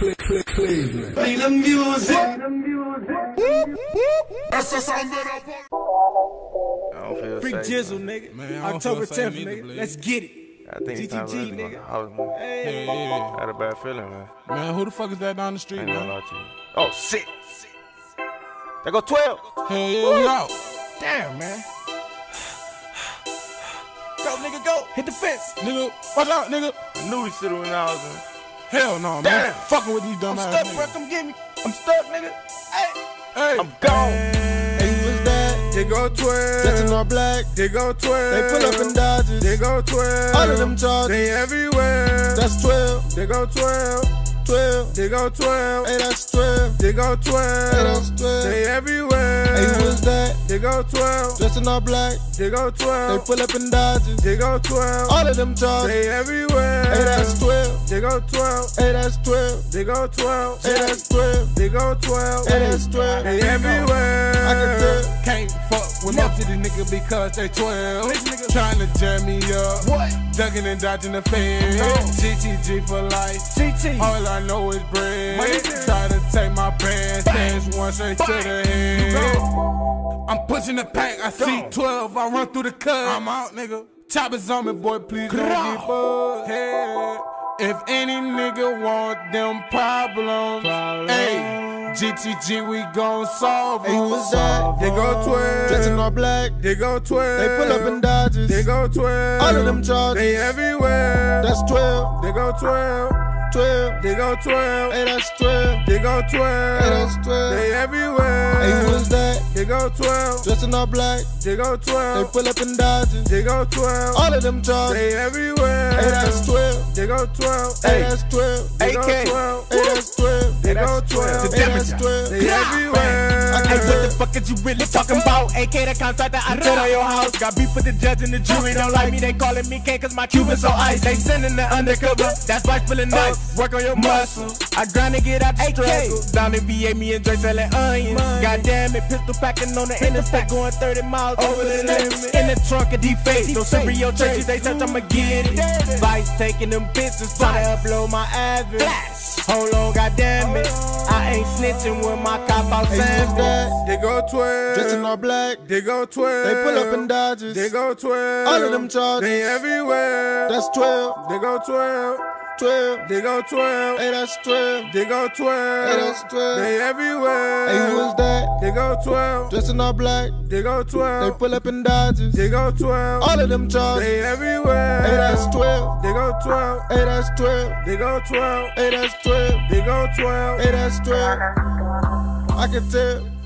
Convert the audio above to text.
Cleveland. Play the music. That's the sound that I I don't Freak. Jizzle, nigga. Man, October 10th, nigga. Let's get it. I think it's time for us GTG, to go to nigga. the house, man. Hey. Yeah, yeah, I had a bad feeling, man. Man, who the fuck is that down the I street, gonna man? lie to you. Oh, shit. They go 12. Hell yeah, we out. Damn, man. Go, nigga, go. Hit the fence. Nigga, watch out, nigga. I knew he should have went out. Man. Hell no, man. Damn. Fucking with these dumb I'm ass stuck, bro. niggas. Come get me. I'm stuck, nigga. Hey. Hey, I'm gone. Hey, who is that? They go 12. Dressed in all black. They go 12. They pull up in Dodges. They go 12. All of them Chargers. They everywhere. That's 12. They go 12. 12. They go 12. Hey, that's 12. They go Hey, 12. that's 12. They everywhere. Hey, who is that? They go 12. Dressed in all black. They go 12. They pull up in Dodges. They go 12. All of them Chargers. They everywhere. Hey, that's 12. They go 12. Hey, that's 12. They go 12. Hey, that's 12. They go 12. Hey, that's 12. They everywhere. I can tell. can't fuck with most of these niggas because they 12. Trying to jam me up. What? Ducking and dodging the feds. GTG for life. GT. All I know is bread. Money. Try to take my pants, dance one straight to the head. I'm pushing the pack, I see 12, I run through the cut. I'm out, nigga. Choppers on me, boy, please don't get bugged. Hey, if any nigga want them problems, hey, GTG, we gon' solve Hey, who is that? They go 12. Dressed in all black. They go 12. They pull up in Dodges. They go 12. All of them Chargers. They everywhere. That's 12. They go 12. 12. They go 12. Hey, that's 12. They go 12. Hey, that's 12. They everywhere. Hey, who is that? They go 12. Dressed in all black. They go They pull up in Dodges. They go 12. All of them Chargers. They everywhere. Hey, that's 12. They go 12. Hey, that's 12. They go AK. 12. Hey, that's 12. They go 12. Hey, that's 12. They everywhere. Hey, what the fuck is you really talking about? AK the contractor, I turn on your house. Got beef with the judge and the jury. Don't like me, they calling me K cause my Cuban so ice. They sending the undercover, that's why feeling nice. Work on your muscle. I grind to get out the struggle. Down in VA, me and Dre selling onions. Goddamn it, pistol packing on the interstate, going 30 miles over the limit. In the trunk of D-Face, no Rio churches, they touch, I'ma get it. Vice taking them pictures, trying to upload my average. Hold on, goddamn it. I ain't snitching with my cop out Hey, who is sandwich. that? They go 12. Dressed in all black. They go 12. They pull up in Dodges. They go 12. All of them Chargers. They everywhere. That's 12. They go 12. 12. They go 12. Hey, that's 12. They go 12. Hey, that's 12. They everywhere. Hey, who is that? They go 12. Dressed in all black. They go 12, They pull up in Dodges. They go 12. All of them Chargers. They everywhere. Hey, that's 12. They go 12. Hey, that's 12. They go 12. Hey, that's 12. They go 12. Hey, that's 12. I can tell.